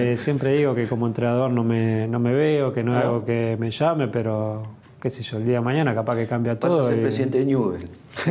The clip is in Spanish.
Eh, siempre digo que como entrenador no me, no me veo, que no es ah. algo que me llame, pero qué sé yo, el día de mañana capaz que cambia Vas todo. a ser y- presidente de Newell.